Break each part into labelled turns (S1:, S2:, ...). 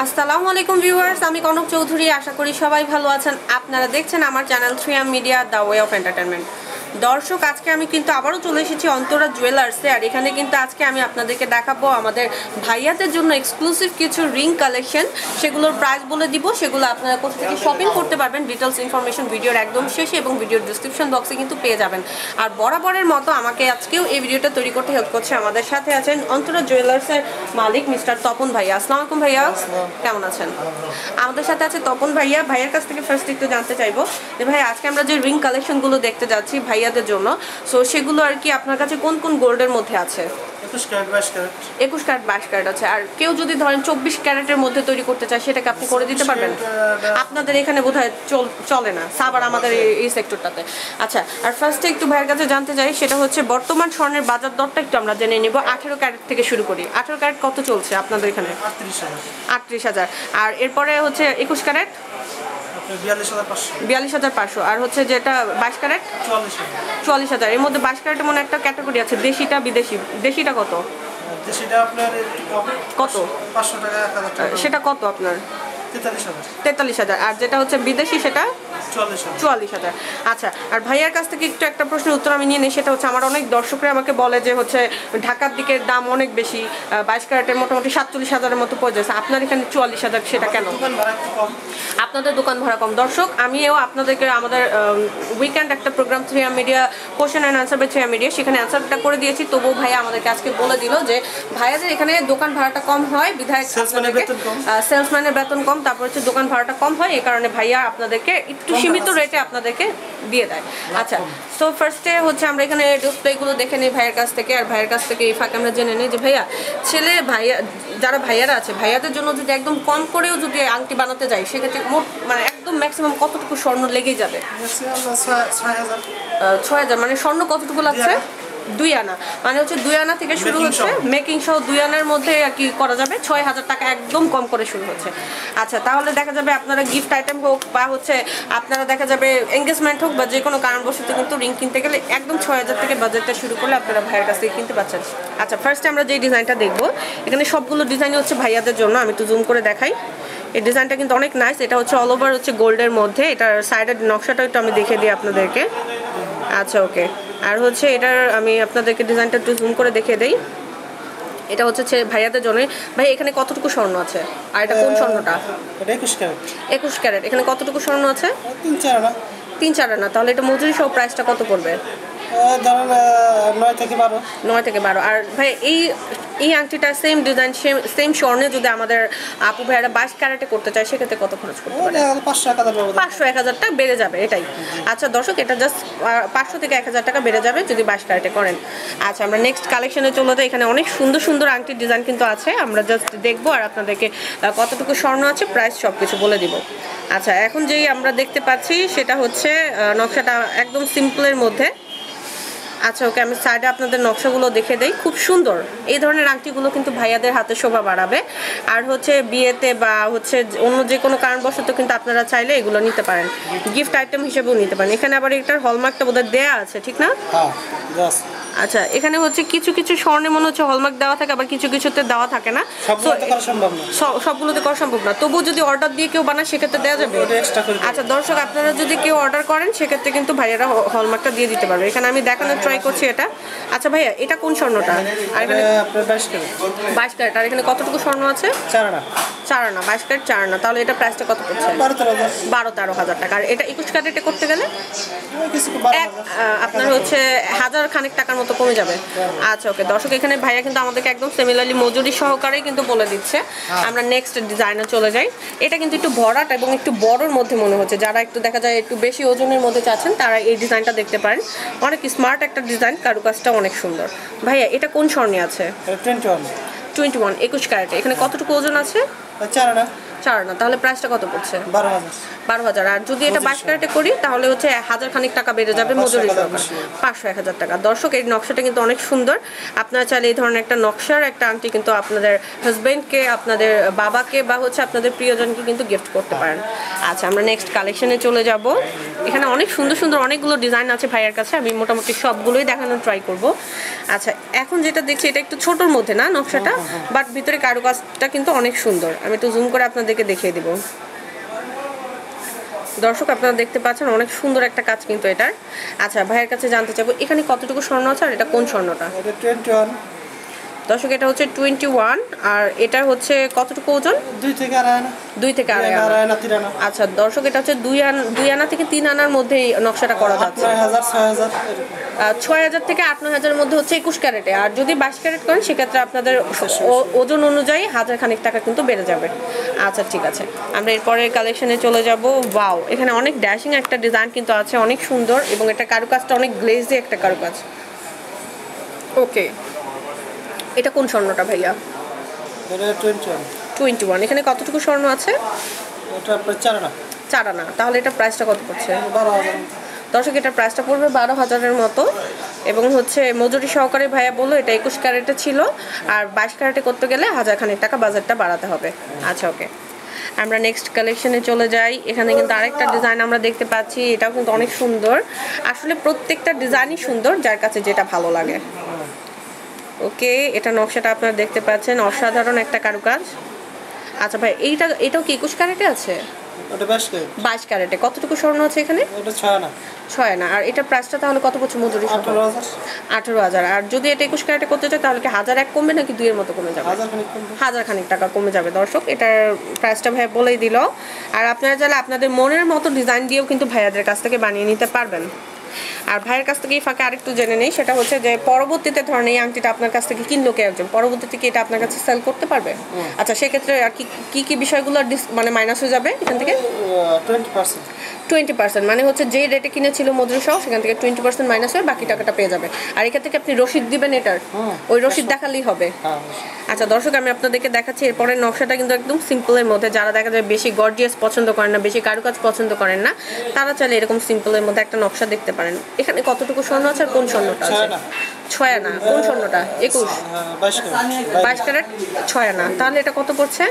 S1: আসসালামু আলাইকুম ভিউয়ার্স, আমি কনক চৌধুরী। আশা করি সবাই ভালো আছেন। আপনারা দেখছেন আমার channel three M media the way of entertainment দর্শক আজকে আমি কিন্তু আবারও চলে এসেছি অন্তরা জুয়েলার্সে আর এখানে কিন্তু আজকে আমি আপনাদেরকে দেখাবো আমাদের ভাইয়াদের জন্য এক্সক্লুসিভ কিছু রিং কালেকশন সেগুলোর প্রাইস বলে দিব সেগুলো আপনারা কোথা থেকে শপিং করতে পারবেন। ডিটেলস ইনফরমেশন ভিডিওর একদম শেষে এবং ভিডিওর ডিসক্রিপশন বক্সে কিন্তু পেয়ে যাবেন। আর বরাবরের মতো আমাকে আজকেও এই ভিডিওটা তৈরি করতে হেল্প করছে আমাদের সাথে আছেন অন্তরা জুয়েলার্সের মালিক মিস্টার তপন ভাইয়া। আসসালামু আলাইকুম ভাইয়া। কেমন আছেন? আমাদের সাথে আছে তপন ভাইয়া। ভাইয়ার কাছ থেকে ফার্স্ট একটু জানতে চাইব যে ভাই আজকে আমরা যে রিং কালেকশনগুলো দেখতে যাচ্ছি ভাইয়াদের জন্য। সো সেগুলো আর কি আপনার কাছে কোন কোন গোল্ডের মধ্যে আছে?
S2: একুশ ক্যারেট বাইশ ক্যারেট।
S1: একুশ ক্যারেট বাইশ ক্যারেট আছে। আর কেউ যদি ধরেন চব্বিশ ক্যারেটের মধ্যে তৈরি করতে চায় সেটাকে আপনি করে দিতে পারবেন? আপনাদের এখানে বোধহয় চল চলে না। সাবার আমাদের এই- সেক্টরটাতে। আচ্ছা আর ফার্স্টে একটু ভাইয়ের কাছে জানতে চাই সেটা হচ্ছে বর্তমান স্বর্ণের বাজার দরটা একটু আমরা জেনে নিব। আঠেরো ক্যারেট থেকে শুরু করি। আঠেরো ক্যারেট কত চলছে আপনাদের এখানে?
S2: আটত্রিশ হাজার।
S1: আর এরপরে হচ্ছে একুশ ক্যারেট?
S2: বিয়াল্লিশ হাজার পাঁচশো।
S1: আর হচ্ছে যেটা বাইশ ক্যারেট?
S2: চুয়াল্লিশ হাজার।
S1: এর মধ্যে বাইশ ক্যারেটের মনে একটা ক্যাটাগরি আছে দেশিটা বিদেশি। দেশিটা কত? কত? সেটা কত আপনার?
S2: তেতাল্লিশ হাজার।
S1: আর যেটা হচ্ছে বিদেশি সেটা?
S2: চুয়াল্লিশ হাজার।
S1: আচ্ছা আর ভাইয়ার কাছ থেকে একটু একটা প্রশ্নের উত্তর আমি নিয়ে নিই সেটা হচ্ছে আমার অনেক দর্শকরা আমাকে বলে যে হচ্ছে ঢাকার দিকের দাম অনেক বেশি বাইশ ক্যারেটের মোটামুটি সাতচল্লিশ হাজারের মতো পড়ে যাচ্ছে। আপনার এখানে চুয়াল্লিশ হাজার সেটা কেন? আপনাদের দোকান ভাড়া কম। দর্শক আমিও আপনাদেরকে আমাদের উইকেন্ড একটা program three media question and answer by three media সেখানে অ্যান্সারটা করে দিয়েছি। তবুও ভাইয়া আমাদেরকে আজকে বলে দিল যে ভাইয়াদের এখানে দোকান ভাড়াটা কম হয় বিধায়ক
S2: বেতন কম।
S1: সেলসম্যানের বেতন কম তারপর হচ্ছে দোকান ভাড়াটা কম হয় এই কারণে ভাইয়া আপনাদেরকে একটু সীমিত রেটে আপনাদেরকে দিয়ে দেয়। আচ্ছা তো ফার্স্টে হচ্ছে আমরা এখানে ডিসপ্লেগুলো দেখে নিই ভাইয়ের কাছ থেকে আর ভাইয়ের কাছ থেকে এই ফাঁকে আমরা জেনে নিই যে ভাইয়া ছেলে ভাইয়া যারা ভাইয়ারা আছে ভাইয়াদের জন্য যদি একদম কম করেও যদি আংটি বানাতে যায় সেক্ষেত্রে মোট মানে একদম ম্যাক্সিমাম কতটুকু স্বর্ণ লেগেই যাবে?
S2: ছয় হাজার।
S1: মানে স্বর্ণ কতটুকু লাগছে? দুই আনা। মানে হচ্ছে দুই আনা থেকে শুরু হচ্ছে। মেকিং সহ দুই আনার মধ্যে আর কি করা যাবে। ছয় হাজার টাকা একদম কম করে শুরু হচ্ছে। আচ্ছা তাহলে দেখা যাবে আপনারা গিফট আইটেম হোক বা হচ্ছে আপনারা দেখা যাবে এঙ্গেজমেন্ট হোক বা যে কোনো কারণবশত কিন্তু রিং কিনতে গেলে একদম ছয় হাজার থেকে বাজেটটা শুরু করলে আপনারা ভাইয়ের কাছ থেকে কিনতে পারছেন। আচ্ছা ফার্স্টে আমরা যে ডিজাইনটা দেখব এখানে সবগুলো ডিজাইনই হচ্ছে ভাইয়াদের জন্য। আমি একটু জুম করে দেখাই। এই ডিজাইনটা কিন্তু অনেক নাইস এটা হচ্ছে অল ওভার হচ্ছে গোল্ডের মধ্যে। এটার সাইডের নকশাটা একটু আমি দেখে দিই আপনাদেরকে। আচ্ছা ওকে আর হচ্ছে এটার আমি আপনাদেরকে ডিজাইনটা একটু জুম করে দেখিয়ে দেই। এটা হচ্ছে ভাইয়াদের জন্য। ভাই এখানে কতটুকু স্বর্ণ আছে? আর এটা কোন স্বর্ণটা?
S2: একুশ ক্যারেট।
S1: একুশ ক্যারেট। এখানে কতটুকু স্বর্ণ আছে?
S2: তিন চার আনা।
S1: তিন চার না তাহলে এটা মজুরি সহ প্রাইসটা কত পড়বে?
S2: ধরেন নয় থেকে বারো।
S1: নয় থেকে বারো। আর ভাই এই এই আংটিটা সেম ডিজাইন সেম সেম স্বর্ণে যদি আমাদের আপু ভাইয়ারা বাইশ ক্যারেটে করতে চায় সেক্ষেত্রে কত খরচ করতে পারে?
S2: পাঁচশো এক হাজার
S1: পাঁচশো এক হাজার টাকা বেড়ে যাবে এটাই। আচ্ছা দর্শক এটা জাস্ট পাঁচশো থেকে এক হাজার টাকা বেড়ে যাবে যদি বাইশ ক্যারেটে করেন। আচ্ছা আমরা নেক্সট কালেকশনে চলে যাই এখানে অনেক সুন্দর সুন্দর আংটির ডিজাইন কিন্তু আছে। আমরা জাস্ট দেখব আর আপনাদেরকে কতটুকু স্বর্ণ আছে প্রাইস সব কিছু বলে দিব। আচ্ছা এখন যেই আমরা দেখতে পাচ্ছি সেটা হচ্ছে নকশাটা একদম সিম্পলের মধ্যে। আচ্ছা ওকে আমি সাইডে আপনাদের নকশাগুলো দেখে দেই। খুব সুন্দর। এই ধরনের আংটিগুলো কিন্তু ভাইয়াদের হাতে শোভা বাড়াবে। আর হচ্ছে বিয়েতে বা হচ্ছে অন্য যে কোনো কারণবশত কিন্তু আপনারা চাইলে এগুলো নিতে পারেন। গিফট আইটেম হিসেবেও নিতে পারেন। এখানে আবার এটার হলমার্কটা বোধহয় দেয়া আছে ঠিক না?
S2: হ্যাঁ
S1: আচ্ছা এখানে হচ্ছে কিছু কিছু স্বর্ণে মনে হচ্ছে হলমার্ক দেওয়া থাকে আবার কিছু কিছুতে দেওয়া থাকে না। সবগুলোতে করা সম্ভব না। তবুও যদি অর্ডার দিয়ে কেউ বানায় সেক্ষেত্রে দেওয়া যাবে? আচ্ছা দর্শক আপনারা যদি কেউ অর্ডার করেন সেক্ষেত্রে কিন্তু ভাইয়ারা হলমার্কটা দিয়ে দিতে পারবে। এখানে আমি দেখানোর ট্রাই করছি এটা। আচ্ছা ভাইয়া এটা কোন স্বর্ণটা? আর এখানে
S2: বাইশ ক্যারেট।
S1: আর এখানে কতটুকু স্বর্ণ আছে?
S2: চার আনা
S1: বাইশ ক্যারেট চার আনা তাহলে এটা প্রাইসটা কত পড়ছে?
S2: বারো তেরো হাজার।
S1: টাকা। আর এটা একুশ ক্যারেটে করতে গেলে? আপনার হচ্ছে হাজার খানেক টাকার মতো কমে যাবে। আচ্ছা ওকে। দর্শক এখানে ভাইয়া কিন্তু আমাদেরকে একদম সিমিলারলি মজুরি সহকারে কিন্তু বলে দিচ্ছে। আমরা নেক্সট ডিজাইনে চলে যাই। এটা কিন্তু একটু ভরাট এবং একটু বড়র মধ্যে মনে হচ্ছে। যারা একটু দেখা যায় একটু বেশি ওজনের মধ্যে চাচ্ছেন তারা এই ডিজাইনটা দেখতে পারেন। অনেক স্মার্ট একটা ডিজাইন কারুকাজটা অনেক সুন্দর। ভাইয়া এটা কোন স্বর্ণে আছে?
S2: Twenty one.
S1: টোয়েন্টি ওয়ান একুশ ক্যারেটে। এখানে কতটুকু ওজন আছে?
S2: চার আনা
S1: চার না তাহলে প্রাইসটা কত পড়ছে?
S2: বারো হাজার।
S1: আর যদি এটা বাইশ ক্যারেটে করি তাহলে হচ্ছে হাজার খানিক টাকা বেড়ে যাবে মজুরি সহকারে।
S2: বেশি।
S1: পাঁচশো এক হাজার টাকা। দর্শক এই নকশাটা কিন্তু অনেক সুন্দর। আপনারা চাইলে এই ধরনের একটা নকশার একটা আংটি কিন্তু আপনাদের হাজবেন্ডকে আপনাদের বাবাকে বা হচ্ছে আপনাদের প্রিয়জনকে কিন্তু গিফট করতে পারেন। আচ্ছা আমরা নেক্সট কালেকশনে চলে যাব। এখানে অনেক সুন্দর সুন্দর অনেকগুলো ডিজাইন আছে ভাইয়ের কাছে। আমি মোটামুটি সবগুলোই দেখানোর ট্রাই করব। আচ্ছা এখন যেটা দেখছি এটা একটু ছোটোর মধ্যে না নকশাটা? বাট ভিতরে কারুকাজটা কিন্তু অনেক সুন্দর। আমি একটু জুম করে আপনাদেরকে দেখিয়ে দিব। দর্শক, আপনারা দেখতে পাচ্ছেন অনেক সুন্দর একটা কাজ কিন্তু এটার। আচ্ছা ভাইয়ের কাছে জানতে চাইব, এখানে কতটুকু স্বর্ণ আছে আর এটা কোন স্বর্ণটা? দর্শক এটা হচ্ছে টোয়েন্টি ওয়ান আর এটা হচ্ছে কতটুকু ওজন?
S2: দুই থেকে আড়াই আনা।
S1: দুই থেকে আড়াই আনা।
S2: আনা তিন আনা।
S1: আচ্ছা দর্শক এটা হচ্ছে দুই আনা দুই আনা থেকে তিন আনার মধ্যে নকশাটা করা যাচ্ছে।
S2: ছয় হাজার
S1: থেকে আট নয় হাজারের মধ্যে হচ্ছে একুশ ক্যারেটে। আর যদি বাইশ ক্যারেট করেন সেক্ষেত্রে আপনাদের ওজন অনুযায়ী হাজার খানিক টাকা কিন্তু বেড়ে যাবে। আচ্ছা ঠিক আছে। আমরা এরপরে কালেকশনে চলে যাব। ওয়াও এখানে অনেক ড্যাশিং একটা ডিজাইন কিন্তু আছে অনেক সুন্দর এবং এটা কারুকাজটা অনেক গ্লেজি একটা কারুকাজ। ওকে এটা কোন স্বর্ণটা ভাইয়া?
S2: টোয়েন্টি ওয়ান
S1: এখানে কতটুকু স্বর্ণ আছে?
S2: চার আনা।
S1: তাহলে এটা প্রাইসটা কত পড়ছে? দর্শক এটার প্রাইসটা পড়বে বারো হাজারের মতো। এবং হচ্ছে মজুরি সহকারে ভাইয়া বলল এটা একুশ ক্যারেটে ছিল। আর বাইশ ক্যারেটে করতে গেলে হাজার খানিক টাকা বাজারটা বাড়াতে হবে। আচ্ছা ওকে আমরা নেক্সট কালেকশনে চলে যাই। এখানে কিন্তু আরেকটা ডিজাইন আমরা দেখতে পাচ্ছি। এটাও কিন্তু অনেক সুন্দর। আসলে প্রত্যেকটা ডিজাইনই সুন্দর যার কাছে যেটা ভালো লাগে। ওকে এটা নকশাটা আপনারা দেখতে পাচ্ছেন অসাধারণ একটা কারুকাজ। আচ্ছা ভাই এইটা এটাও কি একুশ ক্যারেটে আছে? বাইশ ক্যারেটে। কতটুকু স্বর্ণ আছে এখানে?
S2: ওটা ছয়
S1: না আর এটা প্রাইসটা তাহলে কত পড়ছে মজুরি?
S2: আঠারো হাজার।
S1: আর যদি এটা একুশ ক্যারেটে করতে চায় তাহলে কি হাজার এক কমবে নাকি দুইয়ের মতো কমে যাবে?
S2: হাজার খানিক
S1: হাজার খানিক টাকা কমে যাবে দর্শক এটার প্রাইসটা ভাইয়া বলেই দিল। আর আপনারা চাইলে আপনাদের মনের মতো ডিজাইন দিয়েও কিন্তু ভাইয়াদের কাছ থেকে বানিয়ে নিতে পারবেন। আর ভাইয়ের কাছ থেকে এই ফাঁকে আরেকটু জেনে নেই সেটা হচ্ছে যে পরবর্তীতে ধরেন এই আংটিটা আপনার কাছ থেকে কিনলো কে একজন? পরবর্তীতে কি এটা আপনার কাছে সেল করতে পারবে? আচ্ছা সেক্ষেত্রে আর কি কি কি বিষয়গুলো মানে মাইনাস হয়ে যাবে এখান থেকে?
S2: Twenty percent.
S1: টোয়েন্টি পার্সেন্ট মানে হচ্ছে যে রেটে কিনেছিল মজুরি সহ সেখান থেকে টোয়েন্টি পার্সেন্ট মাইনাস হয়ে বাকি টাকাটা পেয়ে যাবে। আর এখান থেকে আপনি রসিদ দিবেন এটার। ওই রসিদ দেখালেই হবে।
S2: হ্যাঁ
S1: আচ্ছা দর্শক আমি আপনাদেরকে দেখাচ্ছি এরপরের নকশাটা কিন্তু একদম সিম্পলের মধ্যে। যারা দেখা যায় বেশি গর্জিয়াস পছন্দ করেন না বেশি কারুকাজ পছন্দ করেন না তারা চাইলে এরকম সিম্পলের মধ্যে একটা নকশা দেখতে পারেন। এখানে কতটুকু স্বর্ণ আছে আর কোন স্বর্ণটা আছে?
S2: ছয় আনা।
S1: কোন স্বর্ণটা? একুশ।
S2: হ্যাঁ, বাইশ
S1: ক্যারেট। ছয় আনা। তাহলে এটা কত পড়ছে?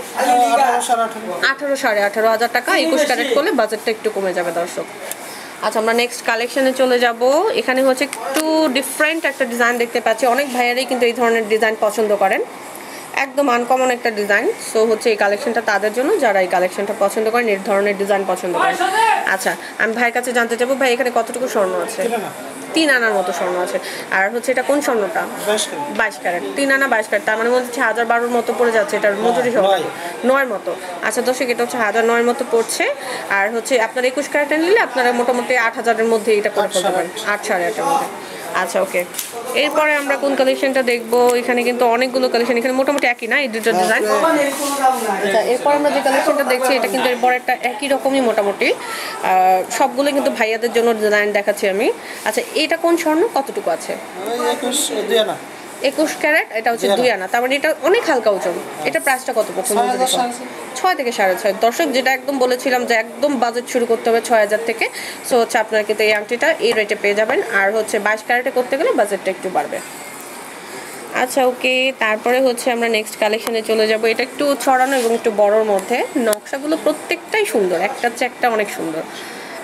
S2: আঠারো সাড়ে আঠারো।
S1: হাজার টাকা একুশ ক্যারেট করলে বাজেটটা একটু কমে যাবে। দর্শক। আচ্ছা আমরা নেক্সট কালেকশনে চলে যাব। এখানে হচ্ছে একটু ডিফারেন্ট একটা ডিজাইন দেখতে পাচ্ছি। অনেক ভাইয়ারাই কিন্তু এই ধরনের ডিজাইন পছন্দ করেন। একদম আনকমন একটা ডিজাইন সো হচ্ছে এই কালেকশনটা তাদের জন্য, যারা এই কালেকশনটা পছন্দ করেন, এই ধরনের ডিজাইন পছন্দ করেন। আচ্ছা আমি ভাইয়ের কাছে জানতে চাবো ভাই, এখানে কতটুকু স্বর্ণ আছে?
S2: তিন
S1: আনার মতো স্বর্ণ আছে। আর হচ্ছে এটা কোন স্বর্ণটা?
S2: বাইশ
S1: ক্যারেট। তিন আনা বাইশ ক্যারেট। তার মানে হচ্ছে হাজার বারোর মতো পড়ে যাচ্ছে এটার মজুরি সহ
S2: নয়।
S1: নয় মতো। আচ্ছা দশক এটা হচ্ছে হাজার নয়ের মতো পড়ছে। আর হচ্ছে আপনার একুশ ক্যারেটে নিলে আপনারা মোটামুটি আট হাজারের মধ্যে এটা করে ফেলতে পারেন। আট সাড়ে আটের মধ্যে। আচ্ছা ওকে। এরপরে আমরা কোন কালেকশনটা দেখব? এখানে কিন্তু অনেকগুলো কালেকশন এখানে মোটামুটি একই না এই দুটো ডিজাইন আচ্ছা এরপর আমরা যে কালেকশনটা দেখছি এটা কিন্তু এরপর একটা একই রকমই মোটামুটি। আহ, সবগুলো কিন্তু ভাইয়াদের জন্য ডিজাইন দেখাচ্ছি আমি। আচ্ছা এটা কোন স্বর্ণ? কতটুকু আছে?
S2: একুশ
S1: ক্যারেট এটা হচ্ছে
S2: দুই আনা।
S1: তার মানে এটা অনেক হালকা ওজন। এটা প্রাইসটা কত পড়ছে
S2: ছয়
S1: থেকে সাড়ে ছয়। দর্শক যেটা একদম বলেছিলাম যে একদম বাজেট শুরু করতে হবে ছয় হাজার থেকে। সো হচ্ছে আপনার কিন্তু এই আংটিটা এই রেটে পেয়ে যাবেন। আর হচ্ছে বাইশ ক্যারেটে করতে গেলে বাজেটটা একটু বাড়বে। আচ্ছা ওকে তারপরে হচ্ছে আমরা নেক্সট কালেকশনে চলে যাব। এটা একটু ছড়ানো এবং একটু বড়োর মধ্যে। নকশাগুলো প্রত্যেকটাই সুন্দর। একটা চেয়ে একটা অনেক সুন্দর।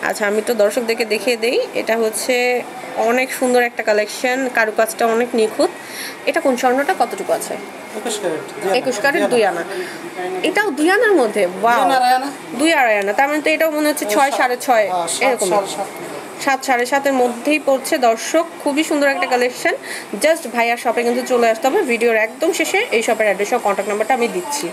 S1: আচ্ছা আমি তো দর্শকদেরকে দেখিয়ে দেই। এটা হচ্ছে অনেক সুন্দর একটা কালেকশন কারুকাজটা অনেক নিখুঁত। এটা কোন স্বর্ণটা? কতটুকু আছে?
S2: একুশ ক্যারেট দুই আনা।
S1: এটাও দুই আনার মধ্যে?
S2: দুই আনা, আড়াই আনা।
S1: তার মানে তো এটাও মনে হচ্ছে ছয় সাড়ে ছয়।
S2: হ্যাঁ,
S1: এরকম।
S2: সাত।
S1: সাড়ে সাতের মধ্যেই পড়ছে। দর্শক খুবই সুন্দর একটা কালেকশন জাস্ট ভাইয়ার শপে কিন্তু চলে আসতে হবে। ভিডিওর একদম শেষে এই শপের অ্যাড্রেস ও কন্ট্যাক্ট নাম্বারটা আমি দিচ্ছি।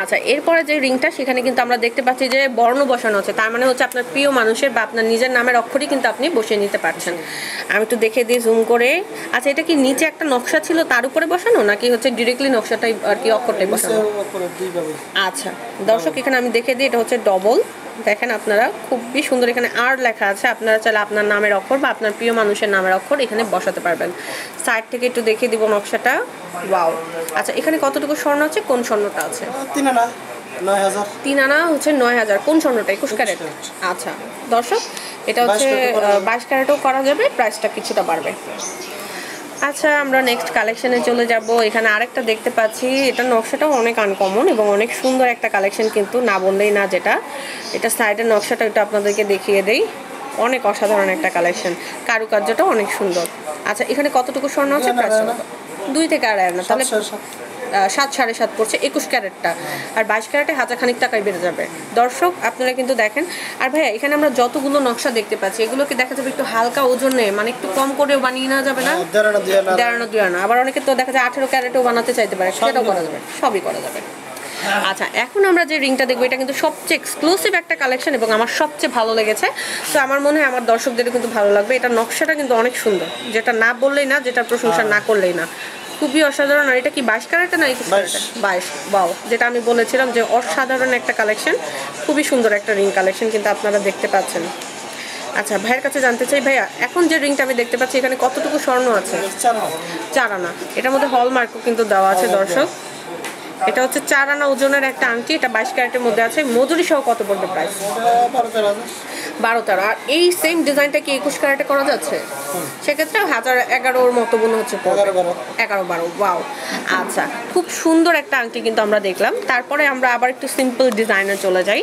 S1: আচ্ছা এরপরে যে রিংটা সেখানে কিন্তু আমরা দেখতে পাচ্ছি যে বর্ণ বসানো আছে। তার মানে হচ্ছে আপনার প্রিয় মানুষের বা আপনার নিজের নামের অক্ষরই কিন্তু আপনি বসিয়ে নিতে পারছেন। আমি তো দেখে দিই জুম করে। আচ্ছা এটা কি নিচে একটা নকশা ছিল তার উপরে বসানো? নাকি হচ্ছে ডিরেক্টলি নকশাটাই আর কি অক্ষরটাই বসানো? আচ্ছা দর্শক এখানে আমি দেখে দিই এটা হচ্ছে ডবল দেখেন আপনারা খুবই সুন্দর এখানে আর লেখা আছে। আপনারা চাইলে আপনার নামের অক্ষর বা আপনার প্রিয় মানুষের নামের অক্ষর এখানে বসাতে পারবেন। সাইড থেকে একটু দেখিয়ে দিব নকশাটা। ওয়াও আচ্ছা এখানে কতটুকু স্বর্ণ আছে? কোন স্বর্ণটা আছে?
S2: তিন আনা
S1: হচ্ছে নয় হাজার। কোন স্বর্ণটা? একুশ ক্যারেট? আচ্ছা দর্শক এটা হচ্ছে
S2: বাইশ ক্যারেটও করা যাবে
S1: প্রাইসটা কিছুটা বাড়বে। আচ্ছা আমরা নেক্সট কালেকশনে চলে যাব। এখানে আরেকটা দেখতে পাচ্ছি। এটা নকশাটাও অনেক আনকমন এবং অনেক সুন্দর একটা কালেকশন কিন্তু না বললেই না যেটা। এটা সাইডের নকশাটা একটু আপনাদেরকে দেখিয়ে দেই। অনেক অসাধারণ একটা কালেকশন কারুকার্যটাও অনেক সুন্দর। আচ্ছা এখানে কতটুকু স্বর্ণ আছে?
S2: দুই
S1: থেকে আড়াই আনা। তাহলে
S2: সাত,
S1: সাড়ে সাত পড়ছে একুশ ক্যারেটটা। আর বাইশ ক্যারেটে হাজার খানিক টাকায় বেড়ে যাবে। দর্শক আপনারা কিন্তু দেখেন। আর ভাইয়া এখানে আমরা যতগুলো নকশা দেখতে পাচ্ছি এগুলোকে দেখা যাবে একটু হালকা ওজনে মানে একটু কম করেও বানিয়ে নেওয়া যাবে না?
S2: দেড় আনা দুই আনা
S1: আবার অনেকে তো দেখা যায় আঠেরো ক্যারেটেও বানাতে চাইতে পারে সেটাও করা যাবে সবই করা যাবে। আচ্ছা এখন আমরা যে রিংটা দেখব এটা কিন্তু সবচেয়ে এক্সক্লুসিভ একটা কালেকশন এবং আমার সবচেয়ে ভালো লেগেছে। তো আমার মনে হয় আমার দর্শকদের কিন্তু ভালো লাগবে। এটা নকশাটা কিন্তু অনেক সুন্দর। যেটা না বললেই না যেটা প্রশংসা না করলেই না। খুবই অসাধারণ। আর এটা কি বাইশ ক্যারেটে না
S2: বাইশ।
S1: বাও যেটা আমি বলেছিলাম যে অসাধারণ একটা কালেকশন খুবই সুন্দর একটা রিং কালেকশন কিন্তু আপনারা দেখতে পাচ্ছেন। আচ্ছা ভাইয়ের কাছে জানতে চাই ভাইয়া এখন যে রিংটা আমি দেখতে পাচ্ছি এখানে কতটুকু স্বর্ণ আছে?
S2: চার আনা
S1: এটার মধ্যে হলমার্কও কিন্তু দেওয়া আছে দর্শক। এটা হচ্ছে চার আনা ওজনের একটা আংটি এটা বাইশ ক্যারেটের মধ্যে আছে। মজুরি সহ কত পড়বে প্রাইস
S2: বারো তেরো।
S1: আর এই সেম ডিজাইনটা কি একুশ ক্যারেটে করা যাচ্ছে? সেক্ষেত্রে হাজার এগারোর মতো মনে হচ্ছে
S2: এগারো বারো।
S1: বাও আচ্ছা খুব সুন্দর একটা আংটি কিন্তু আমরা দেখলাম। তারপরে আমরা আবার একটু সিম্পল ডিজাইনে চলে যাই।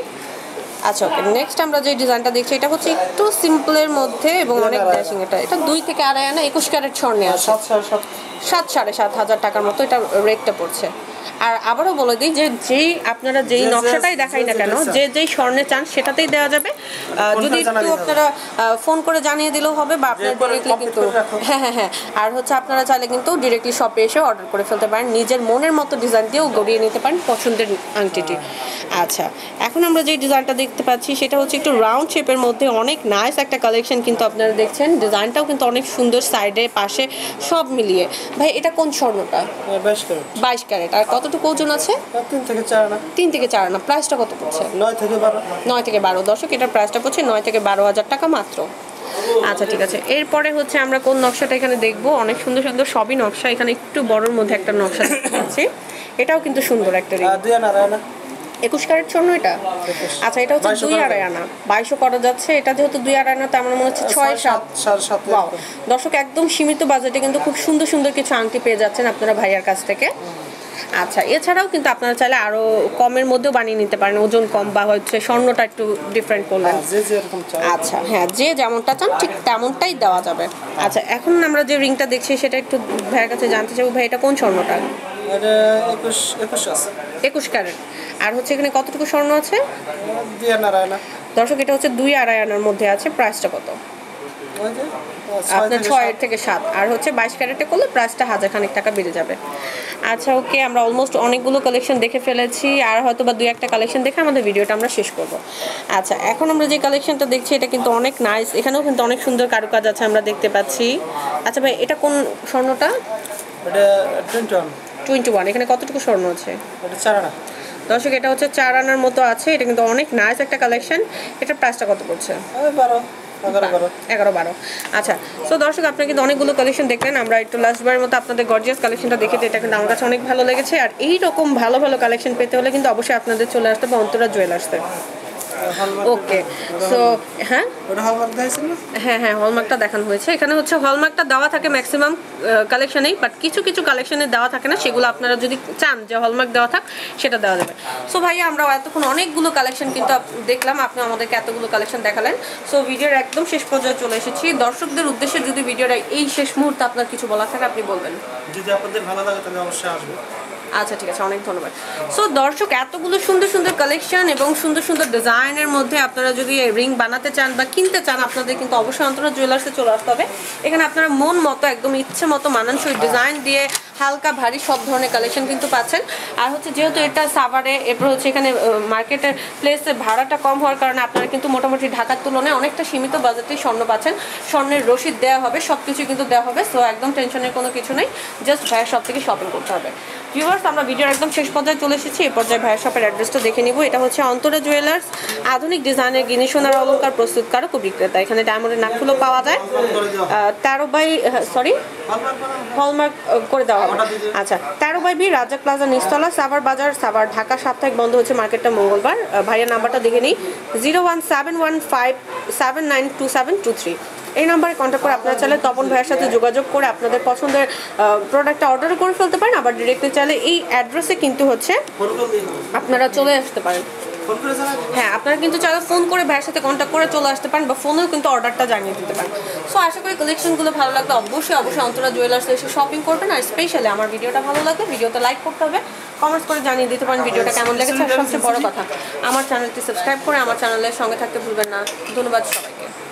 S1: আচ্ছা ওকে নেক্সট আমরা যে ডিজাইনটা দেখছি এটা হচ্ছে একটু সিম্পলের মধ্যে এবং অনেক। ড্যাশিং এটা। এটা দুই থেকে আড়াই আনা একুশ ক্যারেট স্বর্ণে আছে।
S2: সাড়ে সাত।
S1: সাত সাড়ে সাত হাজার টাকার মতো এটা রেটটা পড়ছে। আর আবারও বলে দিই যে যেই আপনারা যেই নকশাটাই দেখাই না কেন যে যেই স্বর্ণে চান সেটাতেই দেওয়া যাবে। যদি একটু আপনারা ফোন করে জানিয়ে দিলেও হবে বা আপনারা ডিরেক্টলি কিন্তু হ্যাঁ হ্যাঁ হ্যাঁ। আর হচ্ছে আপনারা চাইলে কিন্তু ডিরেক্টলি শপে এসে অর্ডার করে ফেলতে পারেন। নিজের মনের মতো ডিজাইন দিয়েও গড়িয়ে নিতে পারেন পছন্দের আংটিটি। আচ্ছা এখন আমরা যে ডিজাইনটা দেখতে পাচ্ছি সেটা হচ্ছে একটু রাউন্ড শেপের মধ্যে অনেক নাইস একটা কালেকশন কিন্তু আপনারা দেখছেন। ডিজাইনটাও কিন্তু অনেক সুন্দর সাইডে পাশে সব মিলিয়ে। ভাই এটা কোন স্বর্ণটা?
S2: বাইশ ক্যারেট।
S1: বাইশ ক্যারেট। আর কতটুকু ওজন আছে?
S2: তিন থেকে চার আনা।
S1: তিন থেকে চার আনা। প্রাইসটা কত পড়ছে?
S2: নয় থেকে বারো।
S1: নয় থেকে বারো। দশক এটার প্রাইসটা পড়ছে নয় থেকে বারো হাজার টাকা মাত্র। আচ্ছা ঠিক আছে। এরপরে হচ্ছে আমরা কোন নকশাটা এখানে দেখব? অনেক সুন্দর সুন্দর সবই নকশা। এখানে একটু বড়র মধ্যে একটা নকশা পাচ্ছি। এটাও কিন্তু সুন্দর একটা
S2: আনা
S1: একুশ ক্যারেট স্বর্ণ এটা? আচ্ছা এটা হচ্ছে দুই আড়াই আনা। বাইশও করা যাচ্ছে। এটা যেহেতু দুই আড়াই আনা তো আমার মনে হচ্ছে ছয় সাত. দর্শক একদম সীমিত বাজেটে কিন্তু খুব সুন্দর সুন্দর কিছু আংটি পেয়ে যাচ্ছেন আপনারা ভাইয়ার কাছ থেকে। আচ্ছা এছাড়াও কিন্তু আপনারা চাইলে আরও কমের মধ্যেও বানিয়ে নিতে পারেন ওজন কম বা হচ্ছে স্বর্ণটা একটু ডিফারেন্ট করলেন
S2: যে যে এরকম চাই।
S1: আচ্ছা হ্যাঁ যে যেমনটা চান ঠিক তেমনটাই দেওয়া যাবে। আচ্ছা এখন আমরা যে রিংটা দেখছি সেটা একটু ভাইয়ের কাছে জানতে চাইব ভাই এটা কোন স্বর্ণটা?
S2: এটা একুশ
S1: ক্যারেট। আর হচ্ছে এখানে কতটুকু স্বর্ণ আছে? দর্শক এটা হচ্ছে দুই আড়াই আনার মধ্যে আছে প্রাইসটা কত? আপনার ছয় থেকে সাত। আর হচ্ছে বাইশ ক্যারেটে করলে প্রাইসটা হাজার খানিক টাকা বেড়ে যাবে। আচ্ছা ওকে আমরা অলমোস্ট অনেকগুলো কালেকশন দেখে ফেলেছি। আর হয়তো বা দুই একটা কালেকশন দেখে আমাদের ভিডিওটা আমরা শেষ করব। আচ্ছা এখন আমরা যে কালেকশনটা দেখছি এটা কিন্তু অনেক নাইস এখানেও কিন্তু অনেক সুন্দর কারুকাজ আছে আমরা দেখতে পাচ্ছি। আচ্ছা ভাই এটা কোন স্বর্ণটা?
S2: টোয়েন্টি ওয়ান
S1: এখানে কতটুকু স্বর্ণ আছে?
S2: চার আনা।
S1: দর্শক এটা হচ্ছে চার আনার মতো আছে। এটা কিন্তু অনেক নাইস একটা কালেকশন এটার প্রাইসটা কত পড়ছে?
S2: বারো।
S1: আচ্ছা সো দর্শক আপনি কিন্তু অনেকগুলো কালেকশন দেখলেন। আমরা একটু লাস্টবারের মতো আপনাদের গর্জিয়াস কালেকশনটা দেখে তো এটা কিন্তু আমার কাছে অনেক ভালো লেগেছে। আর এই রকম ভালো ভালো কালেকশন পেতে হলে কিন্তু অবশ্যই আপনাদের চলে আসতে বা অন্তরা জুয়েলার্সে ওকে সো হ্যাঁ? হ্যাঁ হ্যাঁ হলমার্কটা দেখানো হয়েছে। এখানে হচ্ছে হলমার্কটা দেওয়া থাকে ম্যাক্সিমাম কালেকশনেই বাট কিছু কিছু কালেকশনে দেওয়া থাকে না সেগুলো আপনারা যদি চান যে হলমার্ক দেওয়া থাক সেটা দেওয়া যাবে। সো ভাইয়া আমরা এতক্ষণ অনেকগুলো কালেকশন কিন্তু দেখলাম আপনি আমাদেরকে এতগুলো কালেকশন দেখালেন। সো ভিডিওর একদম শেষ পর্যায়ে চলে এসেছি। দর্শকদের উদ্দেশ্যে যদি ভিডিওটা এই শেষ মুহূর্তে আপনার কিছু বলার থাকে আপনি বলবেন।
S2: যদি আপনাদের ভালো লাগে তাহলে অবশ্যই আসবে।
S1: আচ্ছা ঠিক আছে, অনেক ধন্যবাদ। সো দর্শক, এতগুলো সুন্দর সুন্দর কালেকশন এবং সুন্দর সুন্দর ডিজাইনের মধ্যে আপনারা যদি রিং বানাতে চান বা কিনতে চান, আপনাদের কিন্তু অবশ্যই অন্তরা জুয়েলার্সে চলে আসতে হবে। এখানে আপনারা মন মতো, একদম ইচ্ছে মতো মানানসই ডিজাইন দিয়ে হালকা ভারী সব ধরনের কালেকশন কিন্তু পাচ্ছেন। আর হচ্ছে যেহেতু এটা সাভারে, এরপর হচ্ছে এখানে মার্কেটের প্লেসে ভাড়াটা কম হওয়ার কারণে আপনারা কিন্তু মোটামুটি ঢাকার তুলনায় অনেকটা সীমিত বাজেটেই স্বর্ণ পাচ্ছেন। স্বর্ণের রসিদ দেওয়া হবে সব কিছু কিন্তু দেওয়া হবে সো একদম টেনশনের কোনো কিছু নেই। জাস্ট ভাইয়ের সব থেকে শপিং করতে হবে। ভিউয়ার্স আমরা ভিডিওর একদম শেষ পর্যায়ে চলে এসেছি। এই পর্যায়ে ভাইয়ের শপের অ্যাড্রেসটা দেখে নিব। এটা হচ্ছে অন্তরা জুয়েলার্স আধুনিক ডিজাইনের গিনি সোনার অলঙ্কার প্রস্তুতকারক ও বিক্রেতা। এখানে ডায়মন্ডের নাকফুলও পাওয়া যায়। তেরো বাই সরি
S2: হলমার্ক
S1: করে দেওয়া হবে। আচ্ছা তেরো বাই বি রাজা প্লাজা নিস্তলা সাভার বাজার সাভার ঢাকা সাপ্তাহিক বন্ধ হচ্ছে মার্কেটটা মঙ্গলবার। ভাইয়ের নাম্বারটা দেখে নিই। Zero one seven one five seven nine two seven two three. এই নাম্বারে কন্ট্যাক্ট করে আপনারা চাইলে তপন ভাইয়ের সাথে যোগাযোগ করে আপনাদের পছন্দের প্রোডাক্টটা অর্ডার করে ফেলতে পারেন। আবার ডিরেক্টলি চাইলে এই অ্যাড্রেসে কিন্তু হচ্ছে। আপনারা চলে আসতে পারেন। হ্যাঁ আপনারা কিন্তু চাইলে ফোন করে ভাইয়ের সাথে কন্ট্যাক্ট করে চলে আসতে পারেন বা ফোনেও কিন্তু অর্ডারটা জানিয়ে দিতে পারেন। সো আশা করি কালেকশনগুলো ভালো লাগলে অবশ্যই অবশ্যই অন্তরা জুয়েলার্স এসে শপিং করবেন আর স্পেশালি আমার ভিডিওটা ভালো লাগে ভিডিওতে লাইক করতে হবে। কমেন্টস করে জানিয়ে দিতে পারেন ভিডিওটা কেমন লেগেছে। আর সবচেয়ে বড় কথা আমার চ্যানেলটি সাবস্ক্রাইব করে আমার চ্যানেলের সঙ্গে থাকতে ভুলবেন না। ধন্যবাদ সবাইকে।